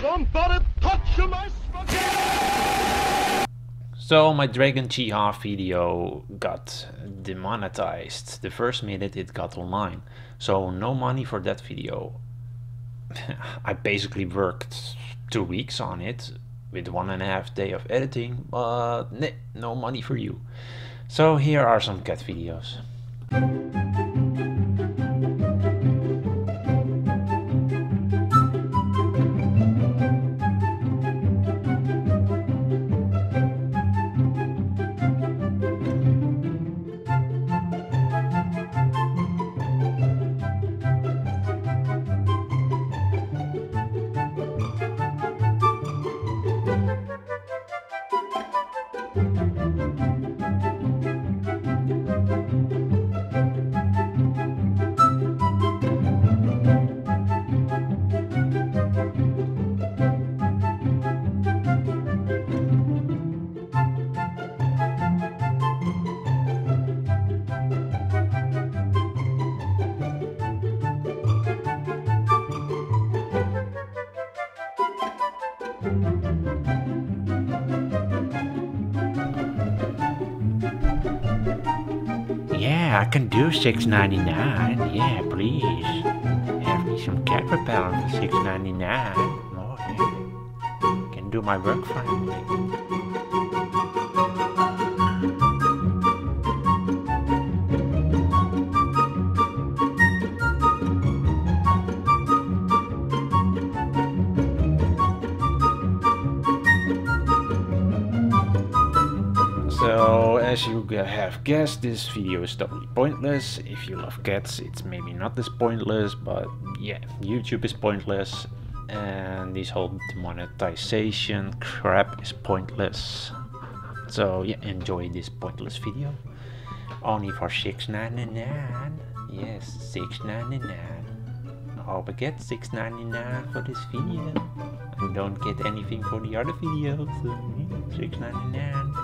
Somebody touch my So my Dragon Chi-Ha video got demonetized the first minute it got online. So no money for that video. I basically worked two weeks on it with one and a half day of editing, but no money for you. So here are some cat videos. Yeah, I can do 6.99. Yeah, please. Have me some repellent for 6.99. Oh yeah. Can do my work finally. As you have guessed, this video is totally pointless. If you love cats, it's maybe not this pointless, but yeah, YouTube is pointless. And this whole demonetization crap is pointless. So yeah, enjoy this pointless video. Only for 6.99. Yes, 6.99. I hope I get 6.99 for this video. And don't get anything for the other videos. So, yeah, 6.99.